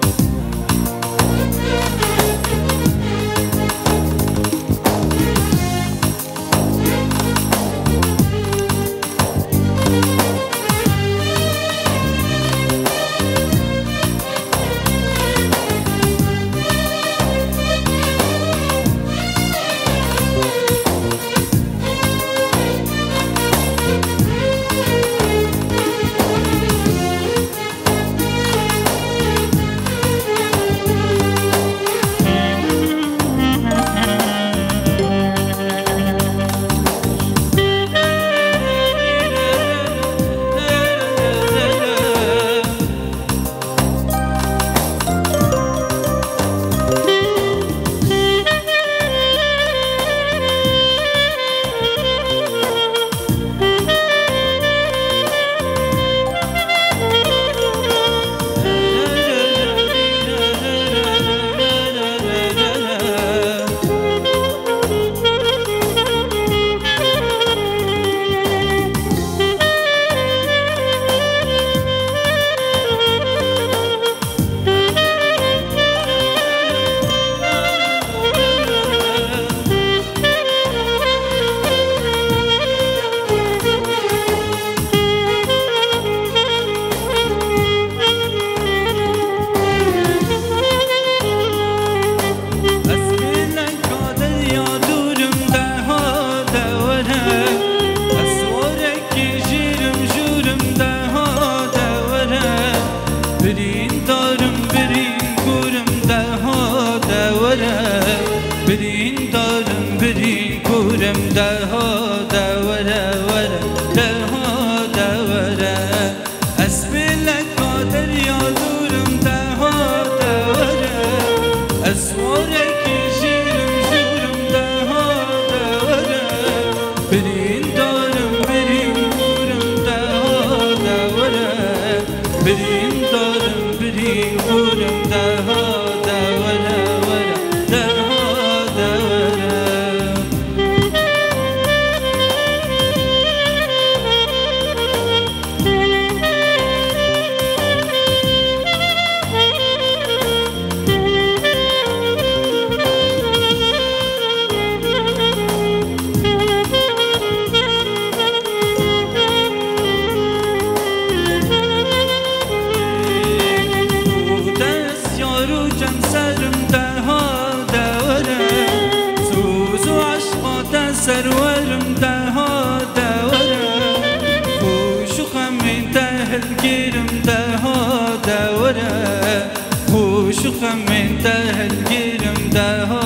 Bye. برین دارم برین گورم دها دوره. برین دارم برین گورم دها دوره وره. دها دوره. از بلک مادر یادورم دها دوره. از وره که جیرم زورم دها دوره. برین هالجرمده ها دوره وشو خمنته هالجرمده ها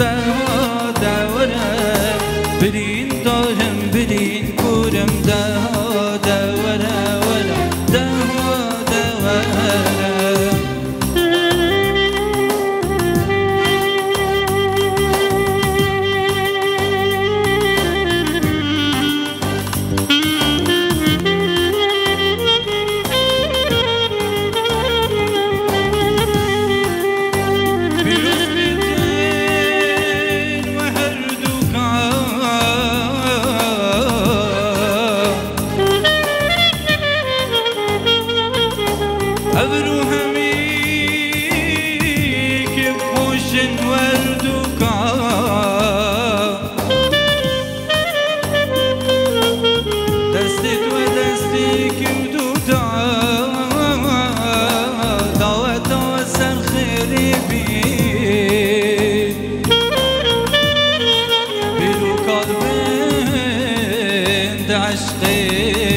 سرما دورم برین دارم برین خيري بي بيرو قلبين عشقي.